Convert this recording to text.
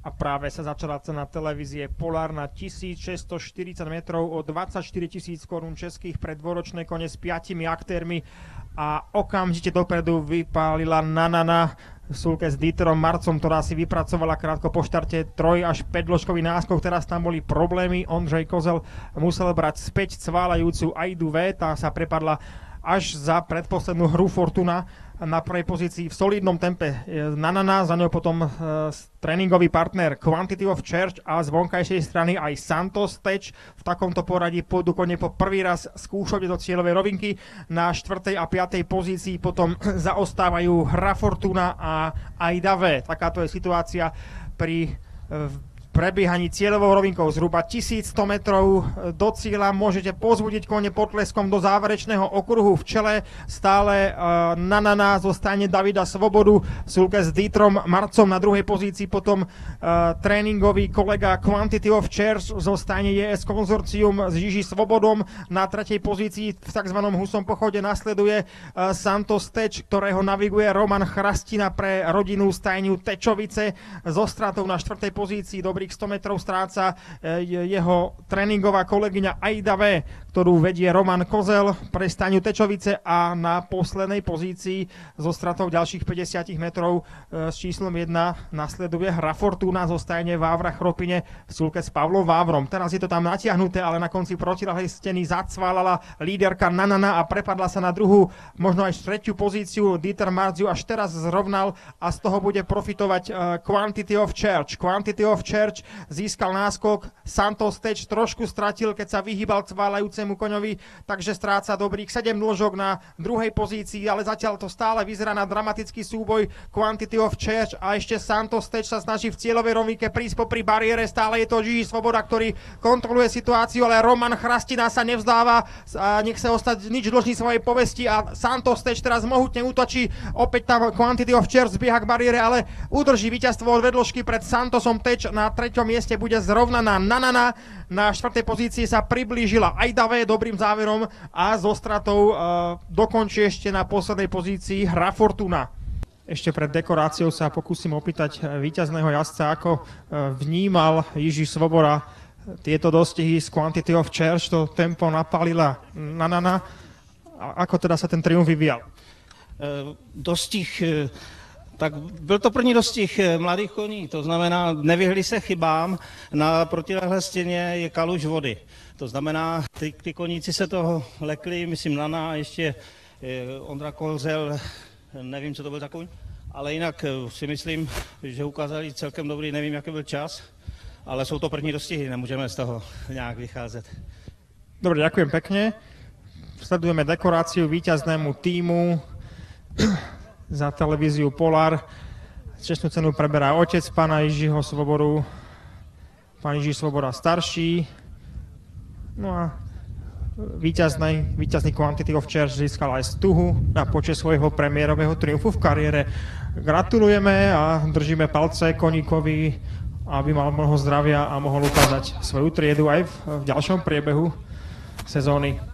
A práve sa začala cena televízie Polar na 1640 metrov o 24 tisíc korún českých pre dvoročné kone s piatimi aktérmi. A okamžite dopredu vypálila Nanana v súlke s Dieterom Marcom, ktorá si vypracovala krátko po štarte 3 až 5 dĺžkový náskok, teraz tam boli problémy, Ondřej Kozel musel brať späť cválajúcu Aidu V, tá sa prepadla až za predposlednú hru Fortuna na prvej pozícii v solidnom tempe Nanana, za ňou potom uh, tréningový partner Quantity of Church a z vonkajšej strany aj Santos Tech. V takomto poradí pôjdu kone po prvý raz skúšať do cieľovej rovinky. Na 4. a 5. pozícii potom zaostávajú Hra Fortuna a Aida V. Takáto je situácia pri uh, prebiehaní cieľovou rovinkou zhruba 1100 metrov do cieľa. Môžete pozbudiť kone potleskom do záverečného okruhu v čele. Stále uh, na na nás zostane Davida Svobodu v súlke s Dietrom Marcom na druhej pozícii. Potom uh, tréningový kolega Quantity of Chairs zostane JS konzorcium s Žiži Svobodom. Na tretej pozícii v tzv. husom pochode nasleduje Santos Teč, ktorého naviguje Roman Chrastina pre rodinu stajňu Tečovice so stratou na štvrtej pozícii. Dobrý dobrých 100 metrov stráca e, jeho tréningová kolegyňa Aida V, ktorú vedie Roman Kozel pre Staňu Tečovice a na poslednej pozícii so stratou ďalších 50 metrov e, s číslom 1 nasleduje Hra Fortuna zo stajne Vávra Chropine v súlke s Pavlom Vávrom. Teraz je to tam natiahnuté, ale na konci protilahej steny zacválala líderka Nanana a prepadla sa na druhú, možno aj tretiu pozíciu. Dieter Marziu až teraz zrovnal a z toho bude profitovať uh, Quantity of Church. Quantity of Church Získal náskok, Santos Tech trošku stratil, keď sa vyhýbal cválajúcemu koňovi, takže stráca dobrých 7 dĺžok na druhej pozícii, ale zatiaľ to stále vyzerá na dramatický súboj Quantity of Church a ešte Santos Tech sa snaží v cieľovej rovníke prísť popri bariére, stále je to Gigi Svoboda, ktorý kontroluje situáciu, ale Roman Chrastina sa nevzdáva. A nech sa ostať nič dlžní svojej povesti a Santos Tech teraz mohutne útočí, opäť tam Quantity of Church zbieha k bariére, ale udrží víťazstvo od vedložky pred Santosom Tech na treťom mieste bude zrovnaná Nanana. Na štvrtej pozícii sa priblížila Ajdave dobrým záverom a so stratou uh, dokončí ešte na poslednej pozícii Hra Fortuna. Ešte pred dekoráciou sa pokúsim opýtať víťazného jazdca, ako uh, vnímal Jiži Svobora tieto dostihy z Quantity of Church, to tempo napalila Nanana. A ako teda sa ten triumf vyvíjal? Uh, dostih tak byl to první dostih eh, mladých koní, to znamená, nevyhli se chybám, na protilehlé stěně je kaluž vody. To znamená, ty, ty koníci se toho lekli, myslím Lana a ještě eh, Ondra Kolzel, nevím, co to byl takový, ale jinak eh, si myslím, že ukázali celkem dobrý, nevím, jaký byl čas, ale jsou to první dostihy, nemůžeme z toho nějak vycházet. Dobre, ďakujem pekne. Sledujeme dekoráciu víťaznému týmu za televíziu Polar. Čestnú cenu preberá otec pána Jižiho Svoboru, pán Jiži Svoboda starší. No a víťazný, víťazný of Church získal aj stuhu na počas svojho premiérového triumfu v kariére. Gratulujeme a držíme palce koníkovi, aby mal mnoho zdravia a mohol ukázať svoju triedu aj v, v ďalšom priebehu sezóny.